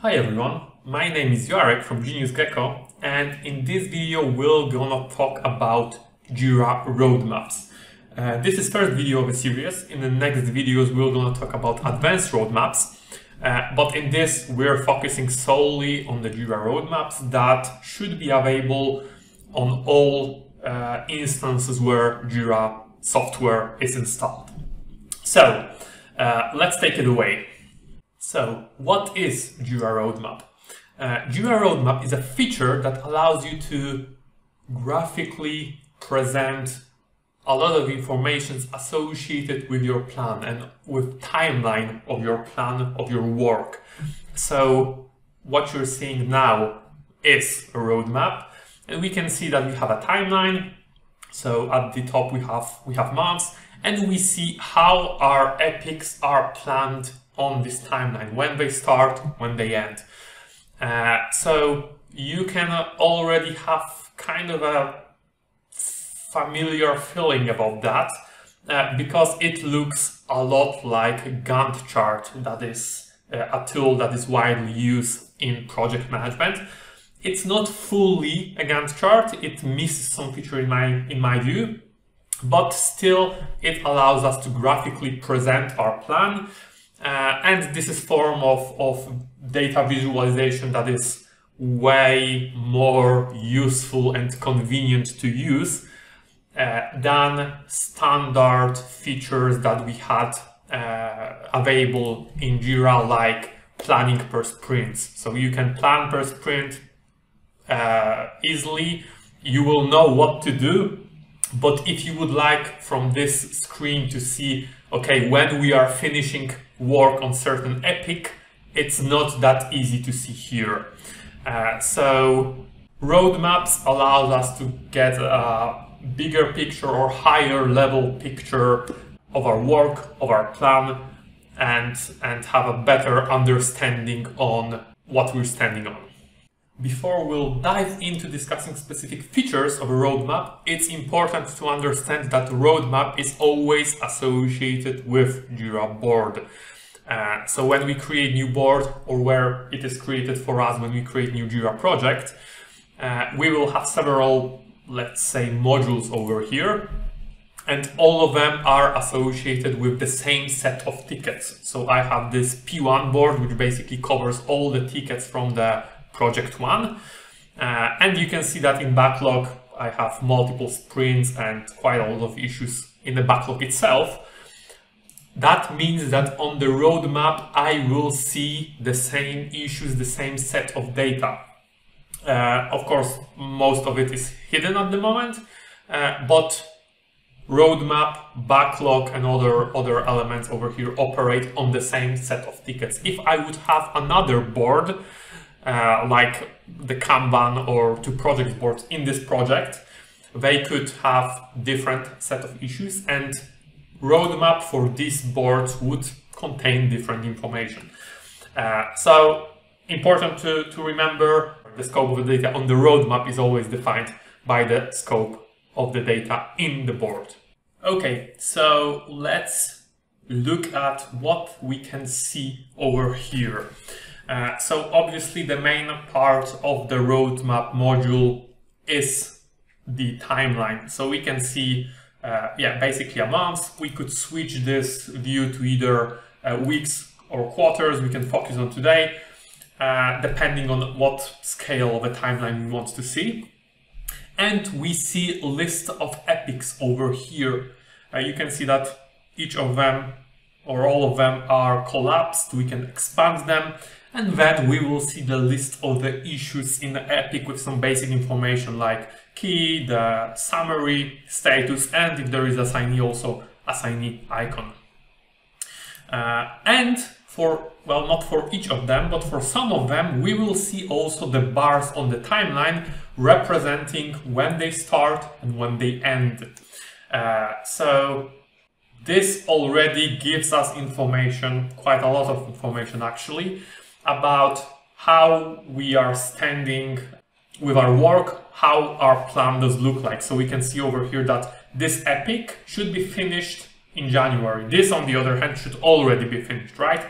Hi everyone, my name is Jarek from Genius Gecko and in this video we're gonna talk about Jira roadmaps. Uh, this is first video of a series. In the next videos we're gonna talk about advanced roadmaps. Uh, but in this we're focusing solely on the Jira roadmaps that should be available on all uh, instances where Jira software is installed. So uh, let's take it away. So, what is Jira Roadmap? Uh, Jira Roadmap is a feature that allows you to graphically present a lot of information associated with your plan and with timeline of your plan of your work. So, what you're seeing now is a roadmap, and we can see that we have a timeline. So at the top we have we have months, and we see how our epics are planned on this timeline, when they start, when they end. Uh, so you can already have kind of a familiar feeling about that uh, because it looks a lot like a Gantt chart that is uh, a tool that is widely used in project management. It's not fully a Gantt chart, it misses some feature in my, in my view, but still it allows us to graphically present our plan and this is form of, of data visualization that is way more useful and convenient to use uh, than standard features that we had uh, available in Jira like planning per sprint. So you can plan per sprint uh, easily, you will know what to do, but if you would like from this screen to see, okay, when we are finishing work on certain epic, it's not that easy to see here. Uh, so roadmaps allows us to get a bigger picture or higher level picture of our work, of our plan, and, and have a better understanding on what we're standing on. Before we'll dive into discussing specific features of a roadmap, it's important to understand that roadmap is always associated with Jira board. Uh, so when we create new board or where it is created for us when we create new Jira project, uh, we will have several, let's say, modules over here. And all of them are associated with the same set of tickets. So I have this P1 board, which basically covers all the tickets from the project one. Uh, and you can see that in backlog, I have multiple sprints and quite a lot of issues in the backlog itself. That means that on the roadmap, I will see the same issues, the same set of data. Uh, of course, most of it is hidden at the moment, uh, but roadmap, backlog, and other, other elements over here operate on the same set of tickets. If I would have another board, uh, like the Kanban or two project boards in this project, they could have different set of issues and roadmap for these boards would contain different information. Uh, so important to, to remember the scope of the data on the roadmap is always defined by the scope of the data in the board. Okay, so let's look at what we can see over here. Uh, so obviously the main part of the roadmap module is the timeline. So we can see, uh, yeah, basically a month. We could switch this view to either uh, weeks or quarters. We can focus on today, uh, depending on what scale of a timeline we want to see. And we see a list of epics over here. Uh, you can see that each of them or all of them are collapsed. We can expand them and then we will see the list of the issues in the epic with some basic information like key, the summary, status, and if there is assignee also assignee icon. Uh, and for, well, not for each of them, but for some of them, we will see also the bars on the timeline representing when they start and when they end. Uh, so this already gives us information, quite a lot of information actually, about how we are standing with our work, how our plan does look like. So we can see over here that this epic should be finished in January. This, on the other hand, should already be finished, right?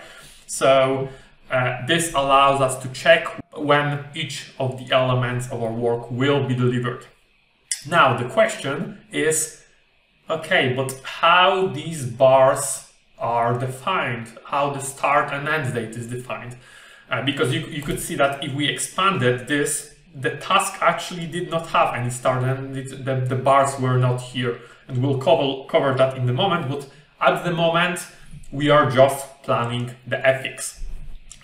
So uh, this allows us to check when each of the elements of our work will be delivered. Now the question is, okay, but how these bars are defined, how the start and end date is defined. Uh, because you, you could see that if we expanded this, the task actually did not have any start and it, the, the bars were not here. And we'll cover, cover that in the moment, but at the moment, we are just planning the epics.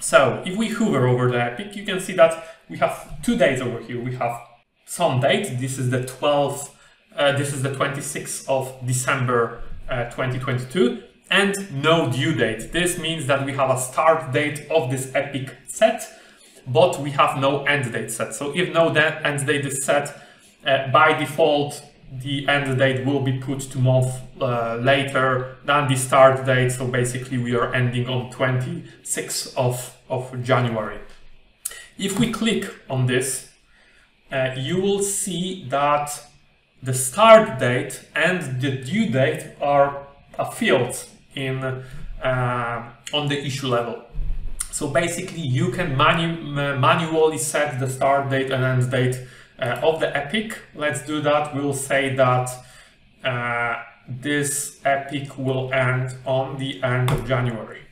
So if we hover over the epic, you can see that we have two dates over here. We have some date. This is the 12th, uh, this is the 26th of December uh, 2022 and no due date. This means that we have a start date of this epic set, but we have no end date set. So if no end date is set, uh, by default, the end date will be put to month uh, later than the start date. So basically we are ending on 26th of, of January. If we click on this, uh, you will see that the start date and the due date are a fields in uh, on the issue level. So basically you can manu manually set the start date and end date uh, of the epic. Let's do that. We'll say that uh, this epic will end on the end of January.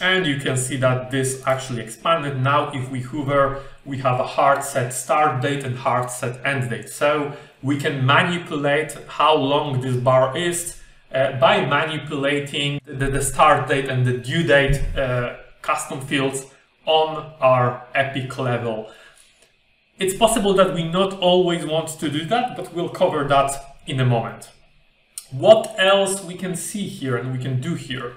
And you can see that this actually expanded. Now, if we hover, we have a hard set start date and hard set end date. So we can manipulate how long this bar is uh, by manipulating the, the, start date and the due date uh, custom fields on our epic level. It's possible that we not always want to do that, but we'll cover that in a moment. What else we can see here and we can do here?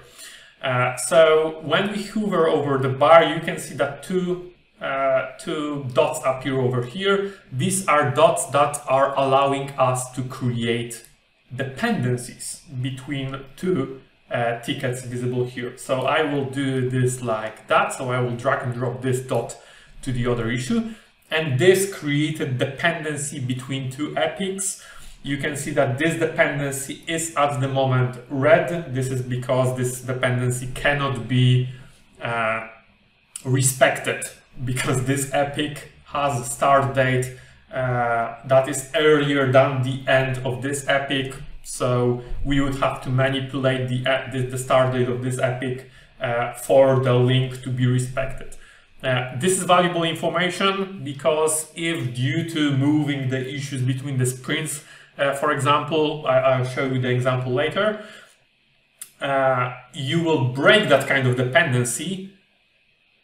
Uh, so when we hover over the bar, you can see that two, uh, two dots appear over here. These are dots that are allowing us to create dependencies between two uh, tickets visible here. So I will do this like that. So I will drag and drop this dot to the other issue. And this created dependency between two epics. You can see that this dependency is at the moment red. This is because this dependency cannot be uh, respected because this epic has a start date uh, that is earlier than the end of this epic. So we would have to manipulate the, the, the start date of this epic uh, for the link to be respected. Uh, this is valuable information because if due to moving the issues between the sprints, uh, for example, I, will show you the example later, uh, you will break that kind of dependency,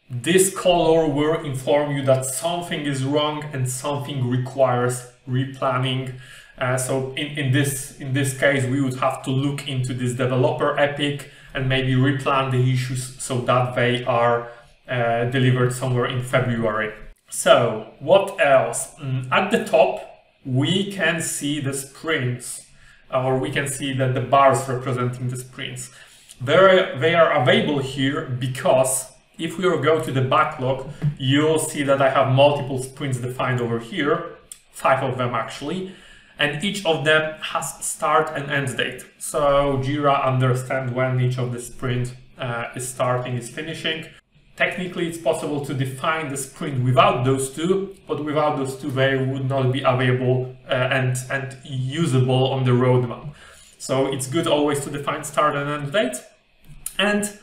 this color will inform you that something is wrong and something requires replanning. Uh, so in, in, this, in this case, we would have to look into this developer epic and maybe replan the issues so that they are uh, delivered somewhere in February. So what else? Mm, at the top, we can see the sprints or we can see that the bars representing the sprints. They're, they are available here because if we go to the backlog, you'll see that I have multiple sprints defined over here, five of them actually, and each of them has start and end date. So Jira understands when each of the sprint uh, is starting, is finishing. Technically, it's possible to define the sprint without those two, but without those two, they would not be available uh, and, and usable on the roadmap. So it's good always to define start and end date. And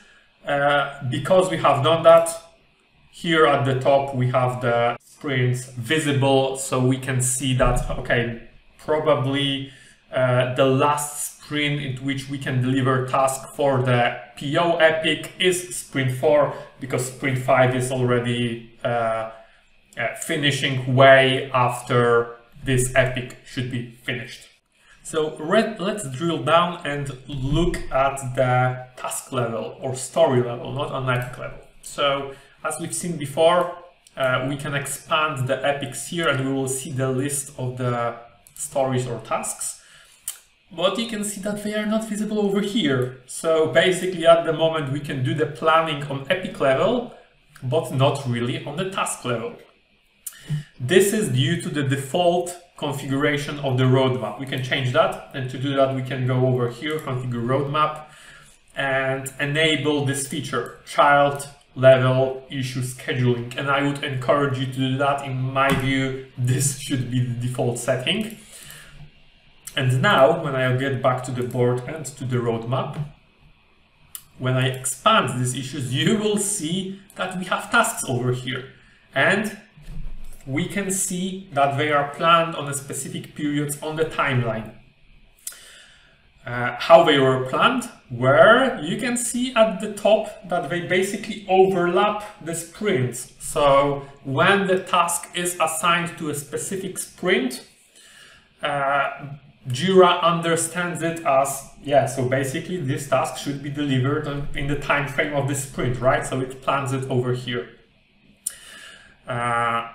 uh, because we have done that, here at the top, we have the sprints visible, so we can see that, okay, probably uh, the last sprint in which we can deliver task for the PO epic is sprint 4 because sprint 5 is already uh, uh, finishing way after this epic should be finished. So let's drill down and look at the task level or story level, not on epic level. So as we've seen before, uh, we can expand the epics here and we will see the list of the stories or tasks but you can see that they are not visible over here. So basically at the moment we can do the planning on epic level, but not really on the task level. This is due to the default configuration of the roadmap. We can change that and to do that we can go over here, configure roadmap and enable this feature, child level issue scheduling. And I would encourage you to do that. In my view, this should be the default setting. And now, when I get back to the board and to the roadmap, when I expand these issues, you will see that we have tasks over here. And we can see that they are planned on a specific periods on the timeline. Uh, how they were planned, where you can see at the top that they basically overlap the sprints. So when the task is assigned to a specific sprint, uh, Jira understands it as, yeah, so basically this task should be delivered in the time frame of the sprint, right? So it plans it over here. Uh,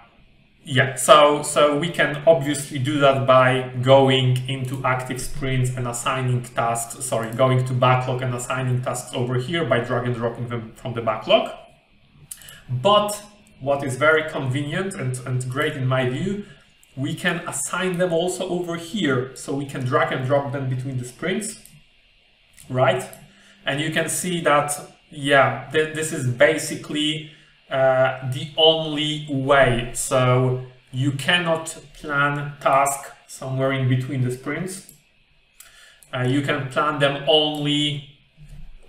yeah, so, so we can obviously do that by going into active sprints and assigning tasks, sorry, going to backlog and assigning tasks over here by drag and dropping them from the backlog. But what is very convenient and, and great in my view, we can assign them also over here. So we can drag and drop them between the sprints, right? And you can see that, yeah, th this is basically uh, the only way. So you cannot plan task somewhere in between the sprints. Uh, you can plan them only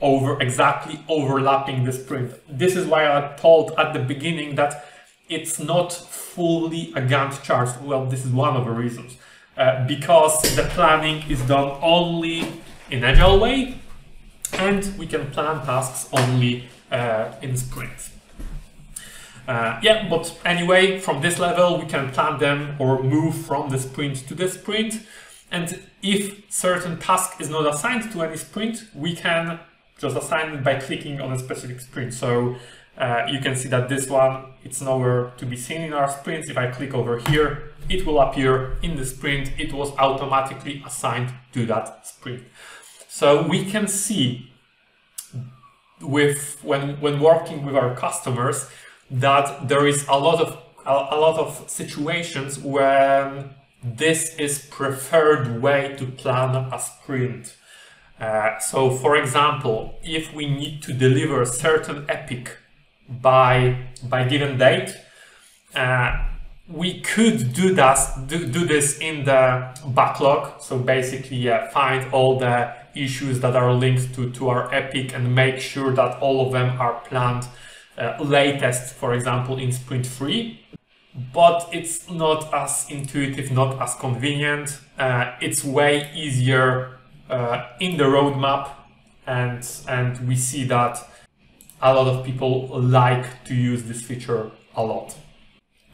over exactly overlapping the sprint. This is why I told at the beginning that it's not fully a Gantt chart. Well, this is one of the reasons. Uh, because the planning is done only in agile way and we can plan tasks only uh, in sprints. Uh, yeah, but anyway, from this level, we can plan them or move from the sprint to the sprint. And if certain task is not assigned to any sprint, we can just assign it by clicking on a specific sprint. So uh, you can see that this one, it's nowhere to be seen in our sprints. If I click over here, it will appear in the sprint. It was automatically assigned to that sprint. So we can see with when, when working with our customers, that there is a lot of a, lot of situations when this is preferred way to plan a sprint. Uh, so for example, if we need to deliver a certain epic by by given date, uh, we could do that do, do this in the backlog. So basically uh, find all the issues that are linked to, to our epic and make sure that all of them are planned uh, latest, for example, in Sprint 3. But it's not as intuitive, not as convenient. Uh, it's way easier uh, in the roadmap, and and we see that a lot of people like to use this feature a lot.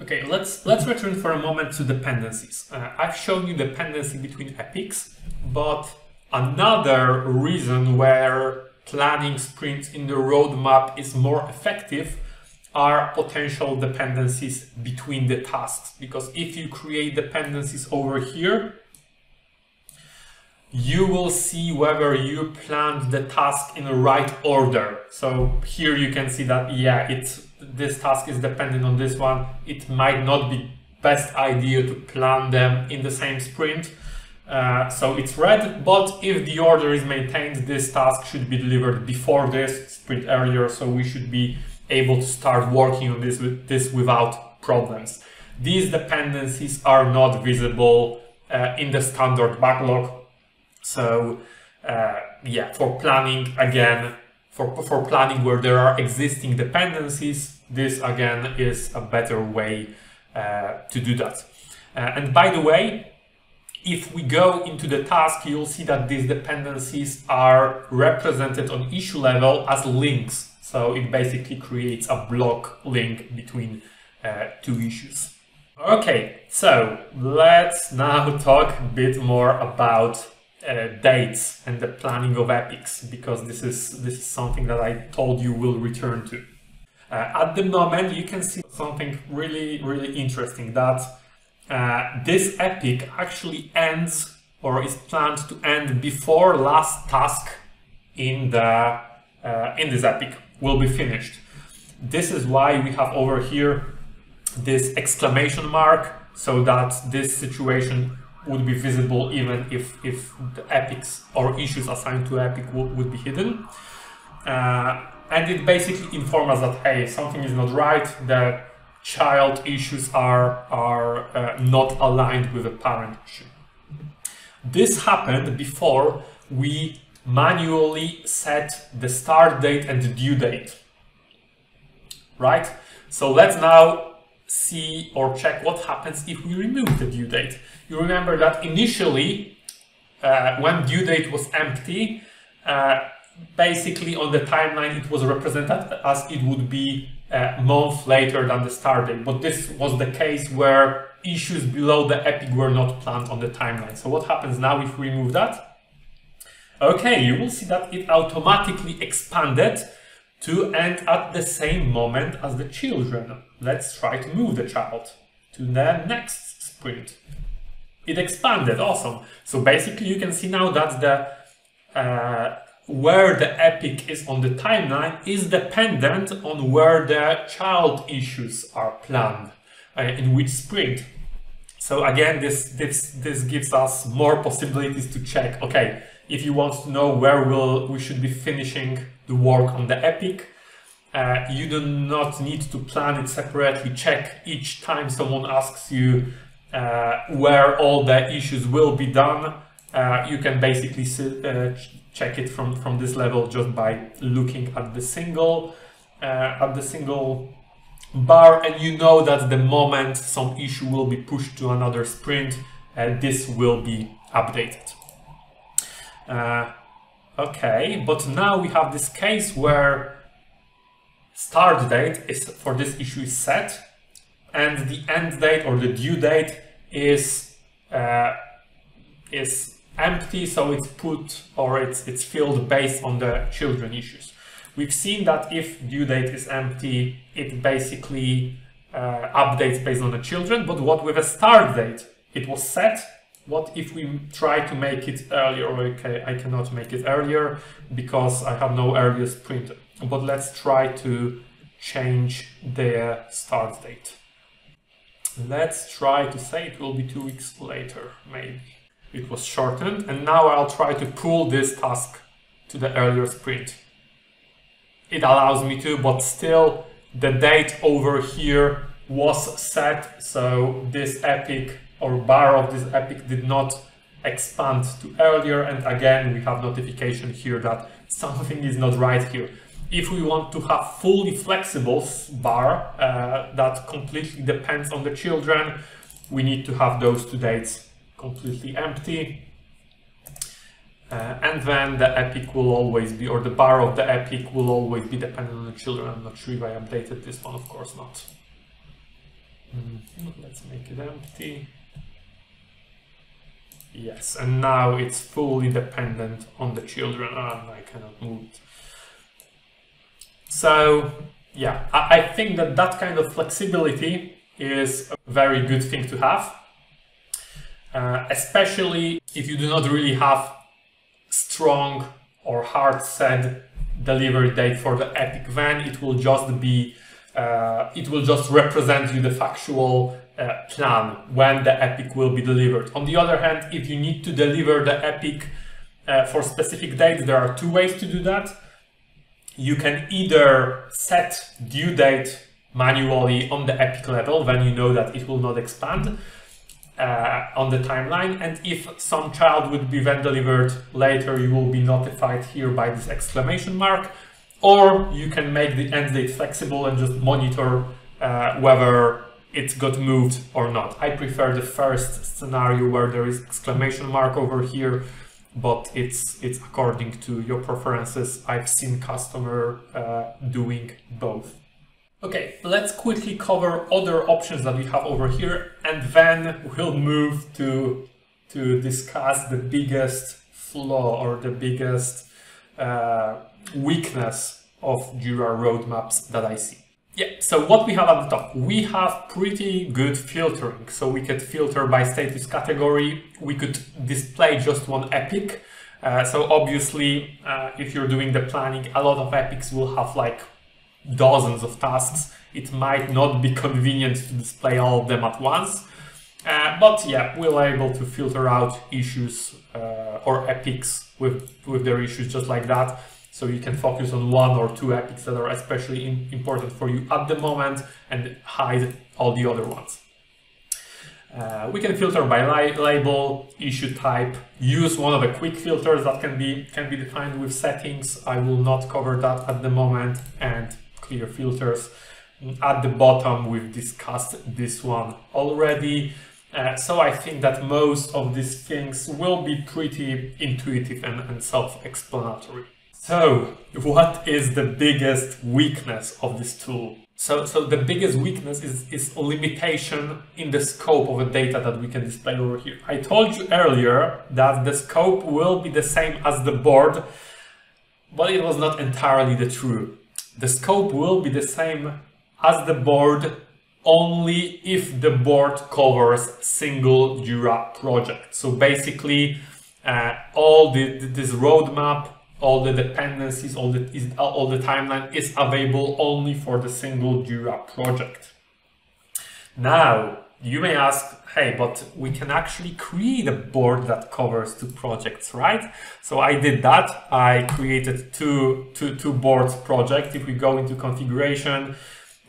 Okay, let's let's return for a moment to dependencies. Uh, I've shown you dependency between epics, but another reason where planning sprints in the roadmap is more effective are potential dependencies between the tasks. Because if you create dependencies over here, you will see whether you planned the task in the right order. So here you can see that, yeah, it's this task is dependent on this one. It might not be best idea to plan them in the same sprint. Uh, so it's red, but if the order is maintained, this task should be delivered before this sprint earlier, so we should be able to start working on this, with this without problems. These dependencies are not visible uh, in the standard backlog. So uh, yeah, for planning, again, for, for planning where there are existing dependencies, this again is a better way uh, to do that. Uh, and by the way, if we go into the task, you'll see that these dependencies are represented on issue level as links. So it basically creates a block link between uh, two issues. Okay, so let's now talk a bit more about uh, dates and the planning of epics, because this is, this is something that I told you will return to. Uh, at the moment, you can see something really, really interesting that uh, this epic actually ends or is planned to end before last task in the uh, in this epic will be finished. This is why we have over here this exclamation mark so that this situation would be visible even if, if the epics or issues assigned to epic would, would be hidden. Uh, and it basically informs us that, hey, something is not right, the child issues are, are uh, not aligned with the parent issue. This happened before we manually set the start date and the due date. Right? So let's now see or check what happens if we remove the due date. You remember that initially, uh, when due date was empty, uh, basically on the timeline it was represented as it would be a month later than the start date. But this was the case where issues below the epic were not planned on the timeline. So what happens now if we remove that? Okay, you will see that it automatically expanded to end at the same moment as the children. Let's try to move the child to the next sprint. It expanded, awesome. So basically you can see now that the uh, where the epic is on the timeline is dependent on where the child issues are planned, uh, in which sprint. So again, this, this, this gives us more possibilities to check, okay, if you want to know where will we should be finishing the work on the epic, uh, you do not need to plan it separately. Check each time someone asks you uh, where all the issues will be done. Uh, you can basically uh, check it from, from this level just by looking at the single uh, at the single bar and you know that the moment some issue will be pushed to another sprint uh, this will be updated. Uh, okay, but now we have this case where start date is for this issue is set and the end date or the due date is uh, is empty so it's put or it's it's filled based on the children issues we've seen that if due date is empty it basically uh, updates based on the children but what with a start date it was set what if we try to make it earlier? Okay, I cannot make it earlier because I have no earliest sprint. But let's try to change the start date. Let's try to say it will be two weeks later, maybe. It was shortened, and now I'll try to pull this task to the earlier sprint. It allows me to, but still the date over here was set, so this epic or bar of this epic did not expand to earlier and again we have notification here that something is not right here. If we want to have fully flexible bar uh, that completely depends on the children, we need to have those two dates completely empty. Uh, and then the epic will always be, or the bar of the epic will always be dependent on the children. I'm not sure if I updated this one, of course not. Mm -hmm. Let's make it empty. Yes, and now it's fully dependent on the children and I cannot move. So, yeah, I, I think that that kind of flexibility is a very good thing to have. Uh, especially if you do not really have strong or hard set delivery date for the epic van, it will just be, uh, it will just represent you the factual uh, plan when the epic will be delivered. On the other hand, if you need to deliver the epic uh, for specific dates, there are two ways to do that. You can either set due date manually on the epic level when you know that it will not expand uh, on the timeline. And if some child would be then delivered later, you will be notified here by this exclamation mark. Or you can make the end date flexible and just monitor uh, whether it got moved or not. I prefer the first scenario where there is exclamation mark over here, but it's it's according to your preferences. I've seen customer uh, doing both. Okay, let's quickly cover other options that we have over here, and then we'll move to to discuss the biggest flaw or the biggest uh, weakness of Jira roadmaps that I see. Yeah, so what we have at the top, we have pretty good filtering. So we could filter by status category. We could display just one epic. Uh, so obviously, uh, if you're doing the planning, a lot of epics will have like dozens of tasks. It might not be convenient to display all of them at once. Uh, but yeah, we're able to filter out issues uh, or epics with, with their issues just like that. So you can focus on one or two epics that are especially in, important for you at the moment and hide all the other ones. Uh, we can filter by label, issue type, use one of the quick filters that can be can be defined with settings. I will not cover that at the moment and clear filters. At the bottom, we've discussed this one already. Uh, so I think that most of these things will be pretty intuitive and, and self-explanatory. So what is the biggest weakness of this tool? So, so the biggest weakness is, is a limitation in the scope of the data that we can display over here. I told you earlier that the scope will be the same as the board, but it was not entirely the true. The scope will be the same as the board only if the board covers single Jira project. So basically, uh, all the, this roadmap all the dependencies, all the, is, all the timeline is available only for the single Jira project. Now, you may ask, hey, but we can actually create a board that covers two projects, right? So I did that. I created two, two, two boards project. If we go into configuration,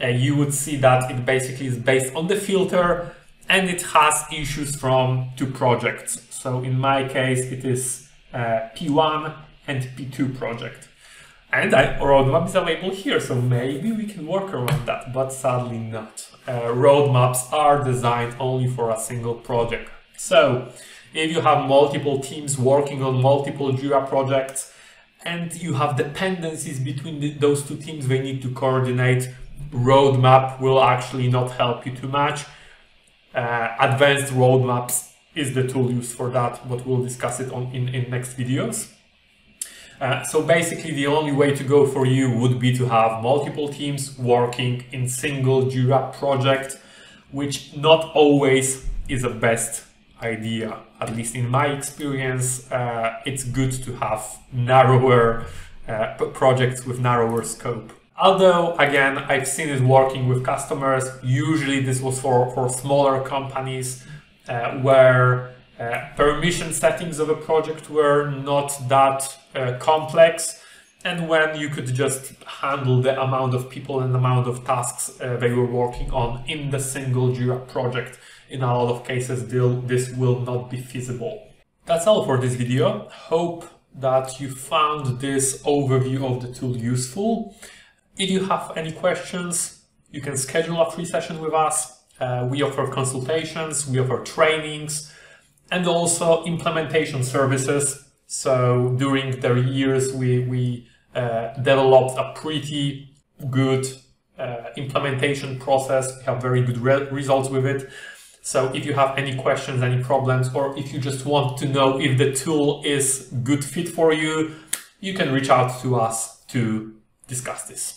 uh, you would see that it basically is based on the filter and it has issues from two projects. So in my case, it is uh, P1 and P2 project. And I, roadmap is available here, so maybe we can work around that, but sadly not. Uh, roadmaps are designed only for a single project. So if you have multiple teams working on multiple Jira projects and you have dependencies between the, those two teams they need to coordinate, roadmap will actually not help you too much. Uh, advanced roadmaps is the tool used for that, but we'll discuss it on in, in next videos. Uh, so basically the only way to go for you would be to have multiple teams working in single Jira project, which not always is the best idea. At least in my experience, uh, it's good to have narrower uh, projects with narrower scope. Although, again, I've seen it working with customers. Usually this was for, for smaller companies uh, where uh, permission settings of a project were not that uh, complex and when you could just handle the amount of people and amount of tasks uh, they were working on in the single Jira project. In a lot of cases, this will not be feasible. That's all for this video. Hope that you found this overview of the tool useful. If you have any questions, you can schedule a free session with us. Uh, we offer consultations, we offer trainings, and also implementation services. So during the years, we, we uh, developed a pretty good uh, implementation process. We have very good re results with it. So if you have any questions, any problems, or if you just want to know if the tool is good fit for you, you can reach out to us to discuss this.